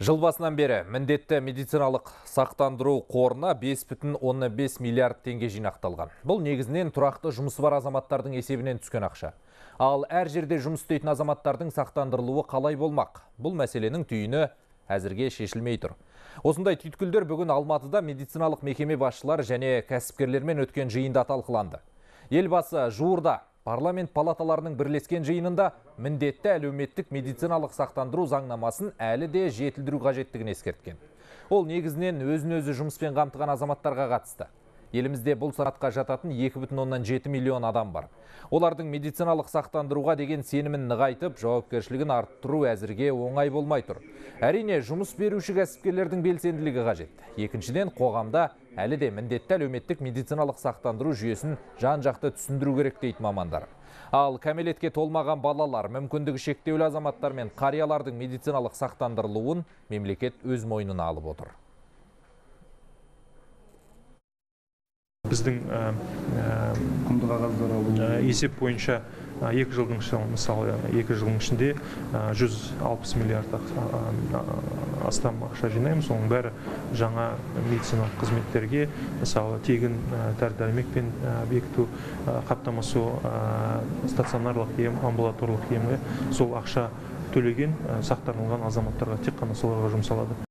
Жыл басынан бері міндетті медициналық сақтандыру қорына 5,5 миллиард теңге жинақталған. Бұл негізінен тұрақты жұмысы бар азаматтардың есебінен түскен ақша. Ал әр жерде жұмыс істейтін азаматтардың сақтандырылуы қалай болмақ? Бұл мәселенің түйіні әзірге шешілмей тұр. Осындай түйткілдер бүгін Алматыда медициналық мекеме басшылары және кәсіпкерлермен өткен жиында талқыланды. Елбасы жуырда парламент палаталарының бірлескен жиынында міндетті әлеуметтік медициналық сақтандыру заңнамасын әлі де жетілдіру қажеттігін ескерткен. Ол негізінен өзін өзі жұмыспен қамтыған азаматтарға қатысты. Елімізде бұл санатқа жататын 2,7 миллион адам бар. Олардың медициналық сақтандыруға деген сенімін нығайтып, жауапкершілігін арттыру әзірге оңай болмай тұр. Әрине, жұмыс беруші кәсіпкерлердің белсенділігі қажет. Екіншіден, қоғамда әлі де міндетті әлеуметтік медициналық сақтандыру жүйесін жан-жақты түсіндіру керек дейді мамандар. Ал кәмелетке толмаған балалар, мүмкіндігі шектеулі азаматтар мен қариялардың медициналық сақтандырылуын мемлекет өз мойнына алып отыр. Біздің құнды қағаздар алу есеп бойынша екі жылдың мысалы екі жылдың ішінде 160 миллиард астам ақша жинаймыз. Соның бәрі жаңа медициналық қызметтерге мысалы тегін дәрі дәрмекпен бекіту қаптамасы стационарлық ем амбулаторлық емге сол ақша төлеген сақтандырылған азаматтарға тек қана соларға жұмсалады.